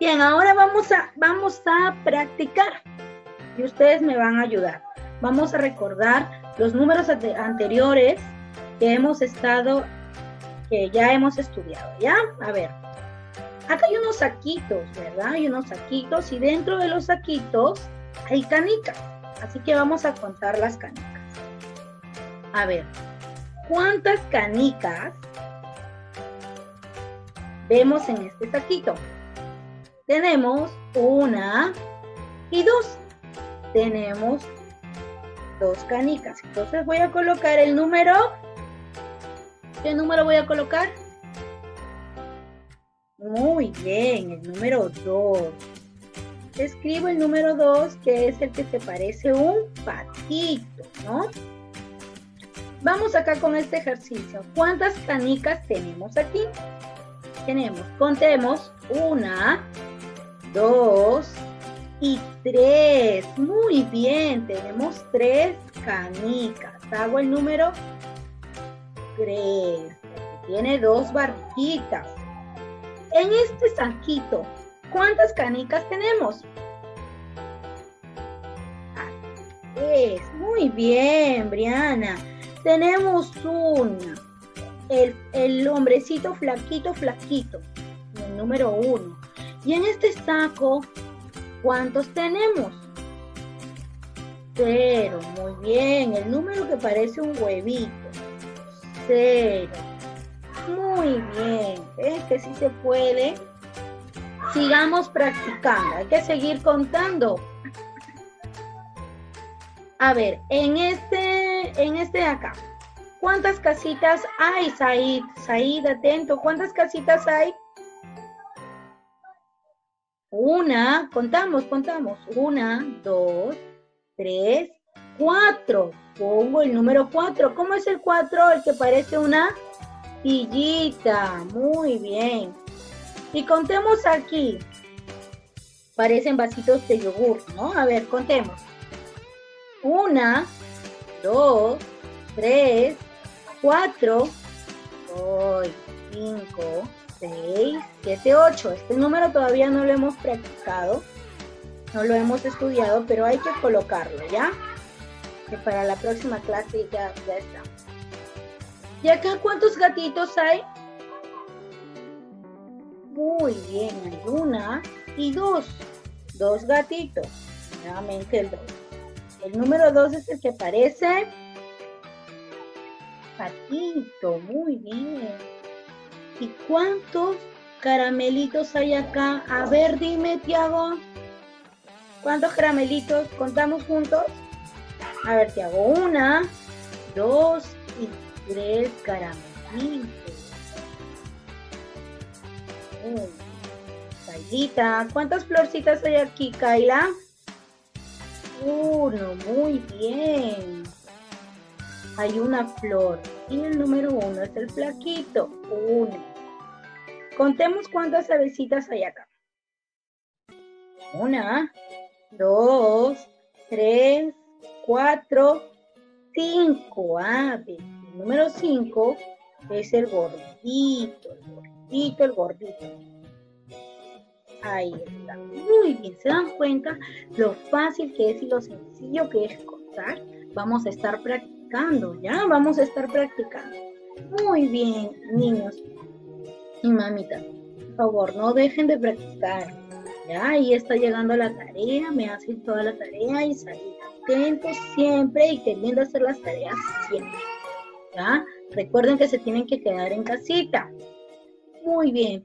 Bien, ahora vamos a, vamos a practicar y ustedes me van a ayudar. Vamos a recordar los números anteriores que hemos estado, que ya hemos estudiado, ¿ya? A ver, acá hay unos saquitos, ¿verdad? Hay unos saquitos y dentro de los saquitos hay canicas. Así que vamos a contar las canicas. A ver, ¿cuántas canicas vemos en este saquito? Tenemos una y dos. Tenemos dos canicas. Entonces voy a colocar el número. ¿Qué número voy a colocar? Muy bien, el número 2. Escribo el número 2, que es el que se parece un patito, ¿no? Vamos acá con este ejercicio. ¿Cuántas canicas tenemos aquí? Tenemos, contemos, una, dos y tres. Muy bien, tenemos tres canicas. Hago el número tres. Tiene dos barriquitas. En este saquito, ¿cuántas canicas tenemos? Es muy bien, Briana. Tenemos una. El, el hombrecito flaquito, flaquito. El número uno. Y en este saco, ¿cuántos tenemos? Cero. Muy bien. El número que parece un huevito. Cero. Muy bien. ¿Ves que sí se puede? Sigamos practicando. Hay que seguir contando. A ver, en este, en este de acá, ¿cuántas casitas hay, Said? Said, atento, ¿cuántas casitas hay? Una, contamos, contamos. Una, dos, tres, cuatro. Pongo el número cuatro. ¿Cómo es el cuatro? El que parece una sillita. Muy bien. Y contemos aquí. Parecen vasitos de yogur, ¿no? A ver, contemos. Una, dos, tres, cuatro, cinco, 6, 7, 8. Este número todavía no lo hemos practicado, no lo hemos estudiado, pero hay que colocarlo, ¿ya? Que para la próxima clase ya, ya está. ¿Y acá cuántos gatitos hay? Muy bien, hay una y dos. Dos gatitos. Nuevamente el 2. El número 2 es el que parece gatito. Muy bien. ¿Y cuántos caramelitos hay acá? A ver, dime, Tiago. ¿Cuántos caramelitos? ¿Contamos juntos? A ver, Tiago. Una, dos y tres caramelitos. Kailita, ¿cuántas florcitas hay aquí, Kaila? Uno, muy bien. Hay una flor. Y el número uno es el flaquito. Uno. Contemos cuántas avecitas hay acá. Una, dos, tres, cuatro, cinco aves. El número cinco es el gordito, el gordito, el gordito. Ahí está. Muy bien, ¿se dan cuenta lo fácil que es y lo sencillo que es contar? Vamos a estar ¿ya? Vamos a estar practicando. Muy bien, niños y mamita. Por favor, no dejen de practicar. ¿Ya? Ahí está llegando la tarea, me hacen toda la tarea y salir atentos siempre y queriendo hacer las tareas siempre. ¿Ya? Recuerden que se tienen que quedar en casita. Muy bien,